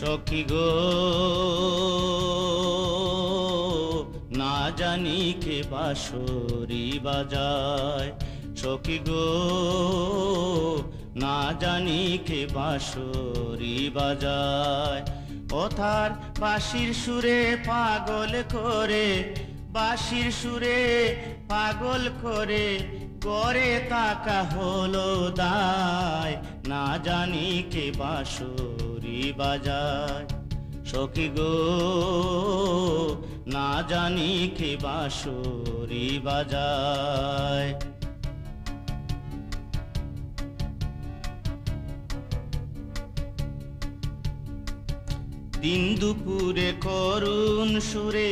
সখী গো, না জানি কে বাসরি বাজায়। সখী গো, না জানি কে বাসরি বাজায়। ওথার পাশির সুরে পাগল করে বাঁশির সুরে পাগল করে গড়ে তাকা হলো দায়। না জানি কে বাঁশরি বাজায়। সখী গো, না জানি কে বাঁশরি বাজায়। দিন দুপুরে করুণ সুরে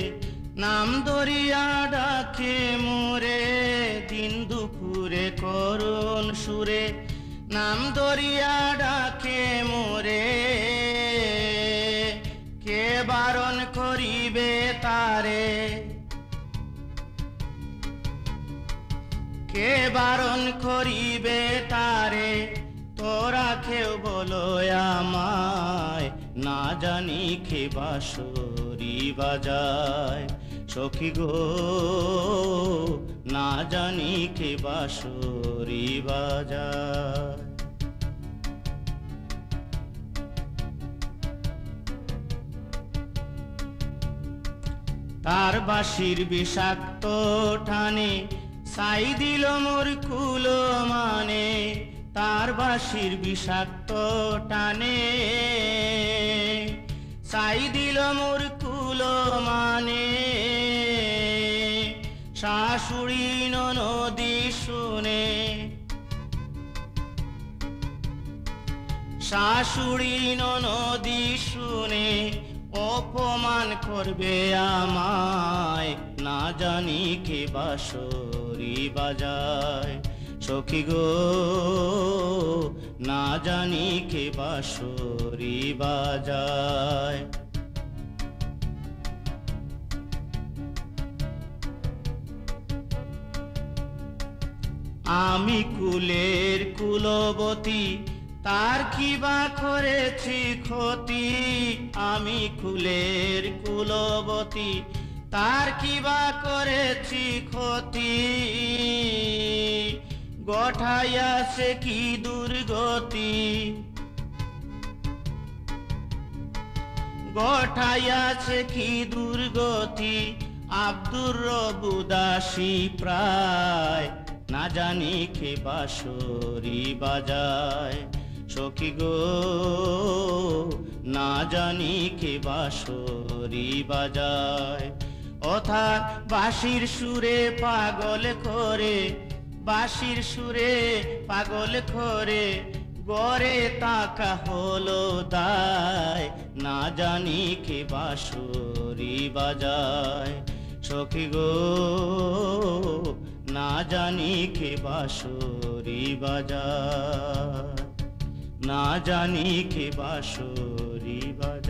নাম দরিয়া ডাকে মোরে, দিন দুপুরে করুণ সুরে। নাম দরিয়া ডাকে মোরে, কে বারণ করিবে তারে? কে বারণ করিবে তারে? তোরা কেউ বলো আমায়। না জানি কে বাঁশরি বাজায়। সখী গো, না জানি খে বাঁশরি বাজায়। তার বাঁশির বিষাক্ত টানে সাই দিল মোর কুলো মানে। তার বাঁশির বিষাক্ত টানে সাই দিল মোর কুলো মানে। শাশুড়ি নদী শুনে। শাশুড়ি নদী শুনে অপমান করবে আমায়। না জানি কে বাঁশরি বাজায়। সখী গো, না জানি কে বাঁশরি বাজায়। আমি কুলের কুলবতী, তার কি বা করেছি ক্ষতি? আমি কুলের কুলবতী, তার কি বা করেছি ক্ষতি? গঠাইয়াছে কি দুর্গতি? গঠাইয়াছে কি দুর্গতি? আব্দুর রবু দাসী প্রায়, না জানি কে বাসরি বাজায়। সখী গো, না জানি কে বাসরি বাজায়। অর্থাৎ বাঁশির সুরে পাগল করে বাঁশির সুরে পাগল করে গড়ে তাকা হলো দায়। না জানি কে বাঁশরি বাজায়। সখী গো, না জানি কে বাঁশরি বাজায়। না জানি কে বাঁশরি বাজায়।